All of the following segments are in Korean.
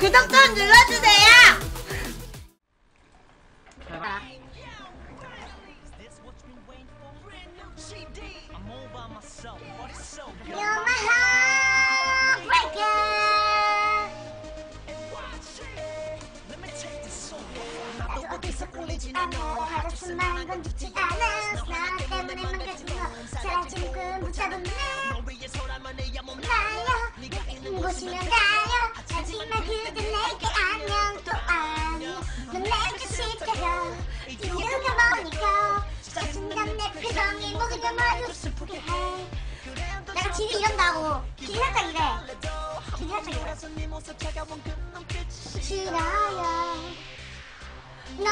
구독 좀 눌러주세요. 나 때문에 망가진 거 사라진 꿈 붙잡은 내 나야 곳이면 가요 하지만 내 표정이 모두가 모두 슬프게 해. 내가 길이 이런다고. 길이 살짝 이래. 길이 살짝 이래. 싫어요 No,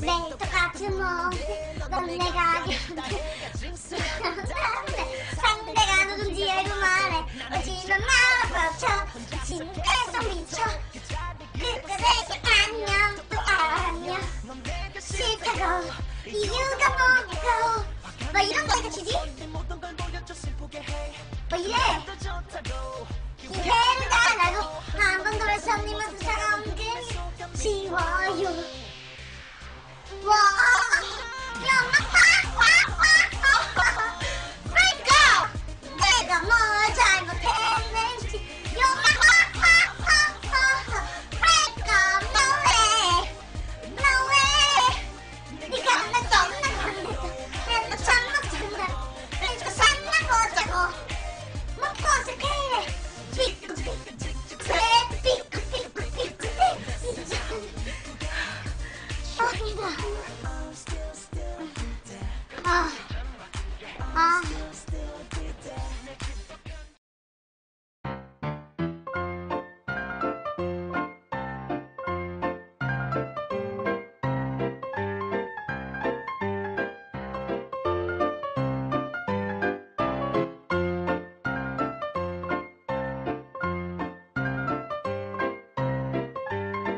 매일 똑같은 몸넌 내가 상대가 누군지 알고 말해. 하지만 나와 뻗쳐 미친 계속 미쳐. 그때 내게 안녕 또 안녕 싫다고 이유가 뭐냐고. 뭐 이런 거 이거 치지? 뭐 이래. 기회를 달라고 한 번 돌아서 네 모습 차가 와, 삐꾸 아 힘들어 아